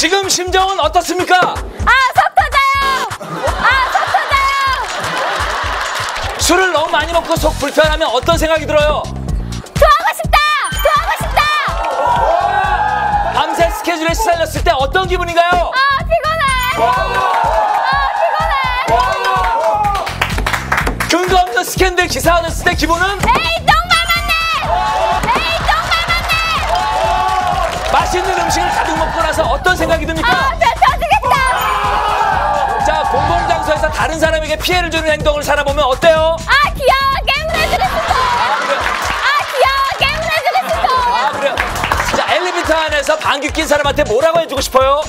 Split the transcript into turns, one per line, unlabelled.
지금 심정은 어떻습니까?
아, 속 터져요! 아, 속 터져요!
술을 너무 많이 먹고 속 불편하면 어떤 생각이 들어요?
토하고 싶다! 토하고 싶다!
밤새 스케줄에 시달렸을 때 어떤 기분인가요?
아, 피곤해! 아, 피곤해!
근거 없는 스캔들 기사가 됐을 때 기분은
밟았네!
맛있는 음식을 가득 먹고 나서 어떤 생각이 듭니까?
아, 배 터지겠다!
자, 공공장소에서 다른 사람에게 피해를 주는 행동을 살아보면 어때요?
아, 귀여워! 깨물어주고 싶어! 아, 귀여워! 깨물어주고 싶어!
아, 그래요. 자, 엘리베이터 안에서 방귀 낀 사람한테 뭐라고 해주고 싶어요?